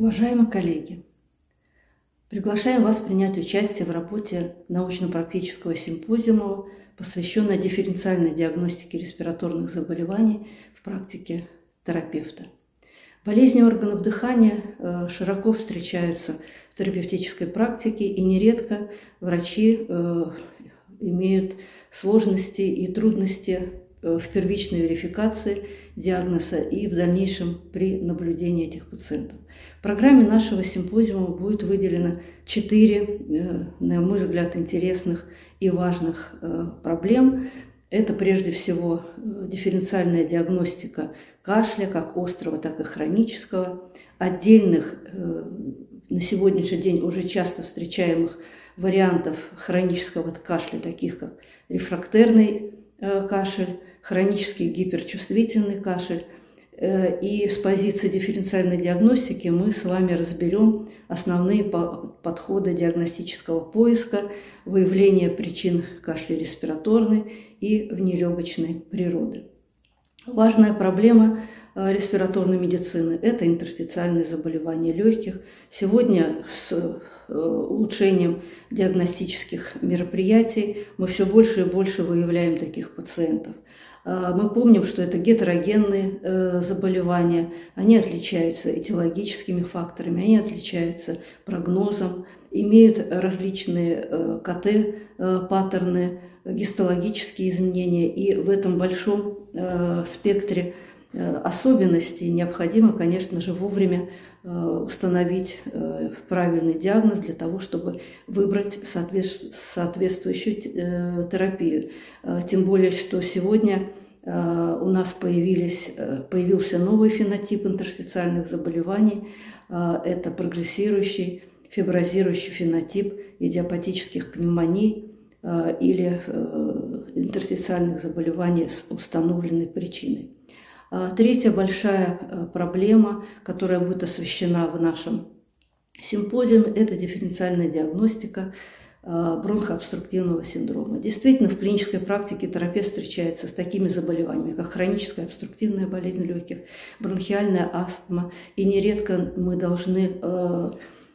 Уважаемые коллеги, приглашаем вас принять участие в работе научно-практического симпозиума, посвященного дифференциальной диагностике респираторных заболеваний в практике терапевта. Болезни органов дыхания э, широко встречаются в терапевтической практике, и нередко врачи э, имеют сложности и трудности в первичной верификации диагноза и в дальнейшем при наблюдении этих пациентов. В программе нашего симпозиума будет выделено четыре, на мой взгляд, интересных и важных проблем, это прежде всего э, дифференциальная диагностика кашля, как острого, так и хронического, отдельных э, на сегодняшний день уже часто встречаемых вариантов хронического кашля, таких как рефрактерный э, кашель, хронический гиперчувствительный кашель – Э, и с позиции дифференциальной диагностики мы с вами разберем основные подходы диагностического поиска, выявления причин кашля респираторной и внелегочной природы. Важная проблема э, респираторной медицины – это интерстициальные заболевания легких. Сегодня с э, улучшением диагностических мероприятий мы все больше и больше выявляем таких пациентов – мы помним, что это гетерогенные э, заболевания, они отличаются этиологическими факторами, они отличаются прогнозом, имеют различные э, КТ-паттерны, э, гистологические изменения, и в этом большом спектре особенностей необходимо, конечно же, вовремя установить правильный диагноз для того, чтобы выбрать соответствующую терапию. Тем более, что сегодня Э, у нас появились, э, появился новый фенотип интерстициальных заболеваний. Э, это прогрессирующий фиброзирующий фенотип идиопатических пневмоний или интерстициальных заболеваний с установленной причиной. Третья большая проблема, которая будет освещена в нашем симпозиуме, это дифференциальная диагностика Э, бронхообструктивного синдрома. Действительно, в клинической практике терапевт встречается с такими заболеваниями, как хроническая обструктивная болезнь легких, бронхиальная астма, и нередко мы должны э,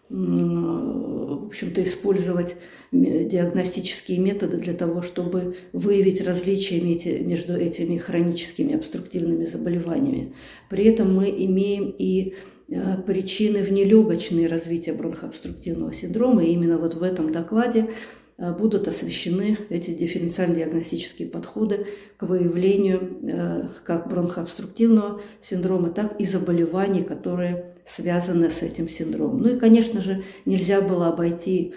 в общем-то, использовать диагностические методы для того, чтобы выявить различия между этими хроническими обструктивными заболеваниями. При этом мы имеем и Э, причины внелегочные развития бронхообструктивного синдрома. И именно вот в этом докладе будут освещены эти дифференциально-диагностические подходы к выявлению э, как бронхообструктивного синдрома, так и заболеваний, которые связаны с этим синдромом. Ну и, конечно же, нельзя было обойти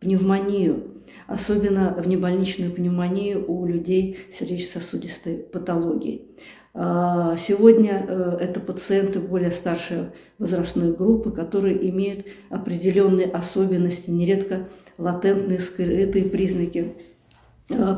пневмонию, особенно внебольничную пневмонию у людей с сердечно-сосудистой патологией. Сегодня э, это пациенты более старшей возрастной группы, которые имеют определенные особенности, нередко латентные скрытые признаки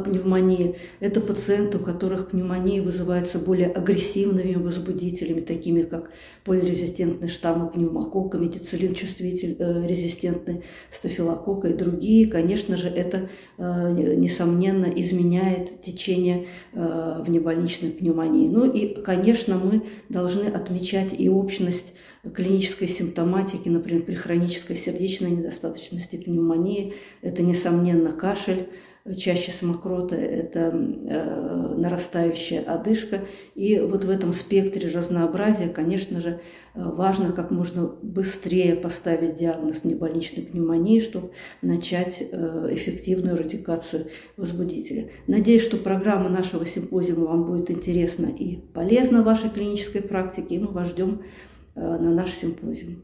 пневмонии. Это пациенты, у которых пневмония вызывается более агрессивными возбудителями, такими как полирезистентный штамм пневмококка, метицилин чувствитель э, резистентный стафилококка и другие. Конечно же, это, э, несомненно, изменяет течение внебольничной пневмонии. Ну и, конечно, мы должны отмечать и общность клинической симптоматики, например, при хронической сердечной недостаточности пневмонии. Это, несомненно, кашель, чаще самокрота – это э, нарастающая одышка. И вот в этом спектре разнообразия, конечно же, э, важно как можно быстрее поставить диагноз небольничной пневмонии, чтобы начать э, эффективную радикацию возбудителя. Надеюсь, что программа нашего симпозиума вам будет интересна и полезна в вашей клинической практике, и мы вас ждем э, на наш симпозиум.